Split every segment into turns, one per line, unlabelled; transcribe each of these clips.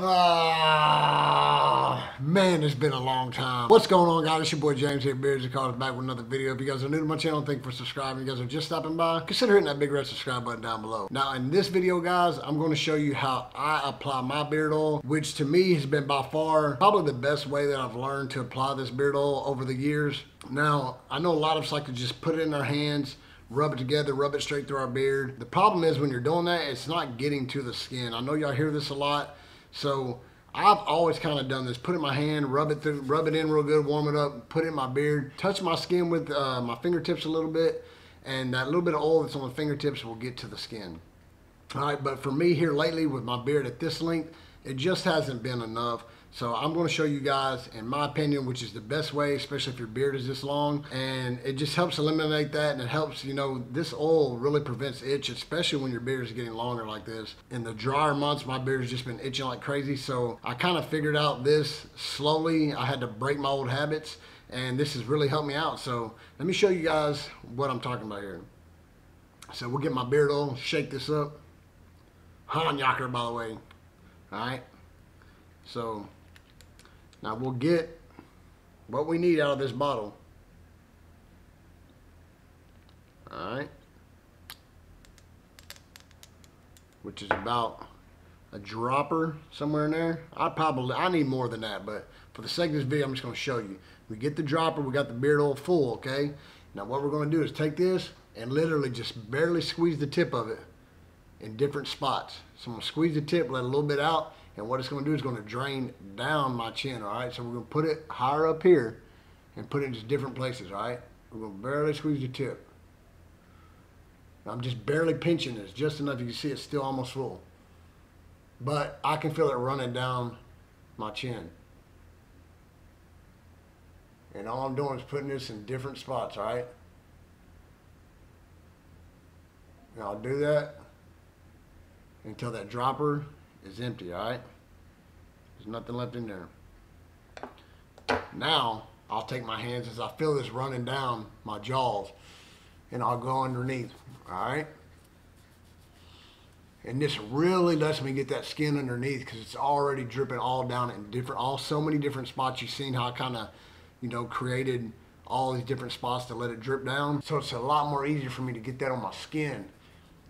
Ah, man, it's been a long time. What's going on, guys? It's your boy James here, Beards and Cars, back with another video. If you guys are new to my channel, thank you for subscribing. If you guys are just stopping by, consider hitting that big red subscribe button down below. Now, in this video, guys, I'm going to show you how I apply my beard oil, which to me has been by far probably the best way that I've learned to apply this beard oil over the years. Now, I know a lot of us like to just put it in our hands, rub it together, rub it straight through our beard. The problem is when you're doing that, it's not getting to the skin. I know y'all hear this a lot. So I've always kind of done this. Put it in my hand, rub it through, rub it in real good, warm it up, put it in my beard, touch my skin with uh, my fingertips a little bit, and that little bit of oil that's on the fingertips will get to the skin. All right, but for me here lately with my beard at this length, it just hasn't been enough. So I'm going to show you guys, in my opinion, which is the best way, especially if your beard is this long. And it just helps eliminate that and it helps, you know, this oil really prevents itch, especially when your beard is getting longer like this. In the drier months, my beard has just been itching like crazy. So I kind of figured out this slowly. I had to break my old habits and this has really helped me out. So let me show you guys what I'm talking about here. So we'll get my beard oil, shake this up. Hanyaker, by the way. All right. So now we'll get what we need out of this bottle. Alright. Which is about a dropper somewhere in there. I probably, I need more than that, but for the sake of this video, I'm just going to show you. We get the dropper, we got the beard oil full, okay? Now what we're going to do is take this and literally just barely squeeze the tip of it in different spots. So I'm going to squeeze the tip, let a little bit out, and what it's going to do is going to drain down my chin, all right? So we're going to put it higher up here and put it in different places, all right? We're going to barely squeeze the tip. I'm just barely pinching this, just enough you can see it's still almost full. But I can feel it running down my chin. And all I'm doing is putting this in different spots, all right? And I'll do that until that dropper is empty, all right? There's nothing left in there. Now, I'll take my hands as I feel this running down my jaws and I'll go underneath, all right? And this really lets me get that skin underneath because it's already dripping all down in different, all so many different spots. You've seen how I kind of, you know, created all these different spots to let it drip down. So it's a lot more easier for me to get that on my skin.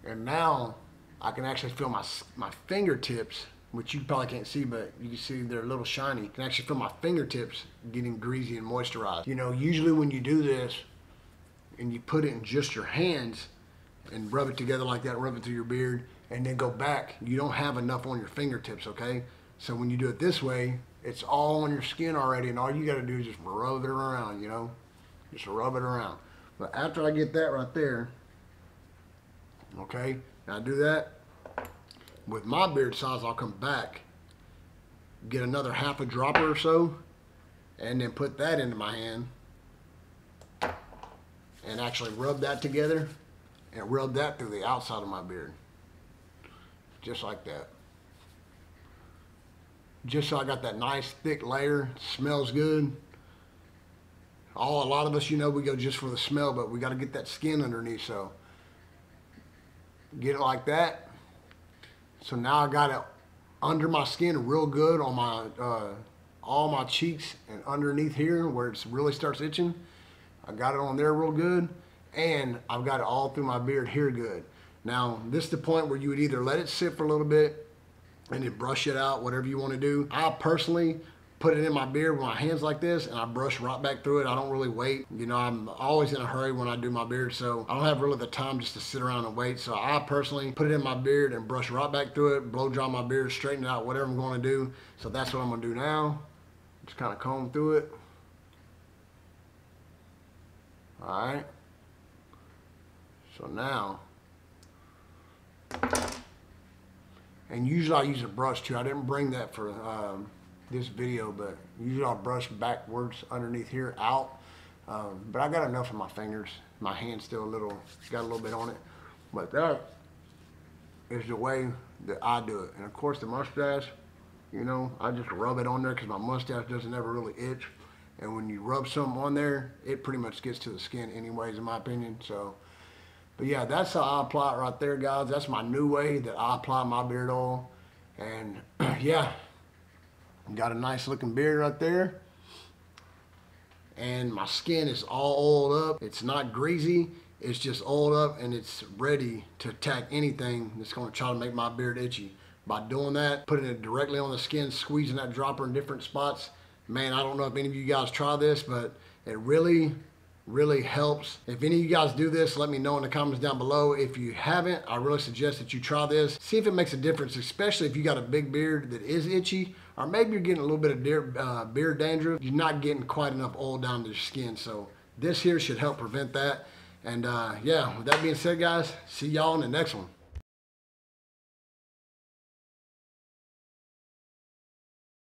And now I can actually feel my, my fingertips, which you probably can't see, but you can see they're a little shiny. I can actually feel my fingertips getting greasy and moisturized. You know, usually when you do this and you put it in just your hands and rub it together like that, rub it through your beard, and then go back, you don't have enough on your fingertips, okay? So when you do it this way, it's all on your skin already, and all you gotta do is just rub it around, you know? Just rub it around. But after I get that right there, okay, now I do that. With my beard size, I'll come back, get another half a dropper or so, and then put that into my hand and actually rub that together and rub that through the outside of my beard. Just like that. Just so I got that nice thick layer, smells good. All a lot of us, you know, we go just for the smell, but we got to get that skin underneath. So get it like that. So now I got it under my skin real good on my uh, all my cheeks and underneath here where it really starts itching. I got it on there real good and I've got it all through my beard here good. Now this is the point where you would either let it sit for a little bit and then brush it out, whatever you want to do. I personally put it in my beard with my hands like this and I brush right back through it. I don't really wait. You know, I'm always in a hurry when I do my beard, so I don't have really the time just to sit around and wait. So I personally put it in my beard and brush right back through it, blow dry my beard, straighten it out, whatever I'm going to do. So that's what I'm going to do now. Just kind of comb through it. All right. So now, and usually I use a brush too. I didn't bring that for um, this video, but usually I'll brush backwards underneath here out. Um, but I got enough of my fingers. My hand's still a little, got a little bit on it. But that is the way that I do it. And of course the mustache, you know, I just rub it on there because my mustache doesn't ever really itch. And when you rub something on there, it pretty much gets to the skin anyways, in my opinion. So, but yeah, that's how I apply it right there, guys. That's my new way that I apply my beard oil. And yeah, Got a nice looking beard right there. And my skin is all oiled up. It's not greasy. It's just oiled up and it's ready to attack anything that's going to try to make my beard itchy. By doing that, putting it directly on the skin, squeezing that dropper in different spots, man, I don't know if any of you guys try this, but it really, really helps. If any of you guys do this, let me know in the comments down below. If you haven't, I really suggest that you try this. See if it makes a difference, especially if you got a big beard that is itchy, or maybe you're getting a little bit of deer, uh, beard dandruff. You're not getting quite enough oil down to your skin. So this here should help prevent that. And uh, yeah, with that being said, guys, see y'all in the next one.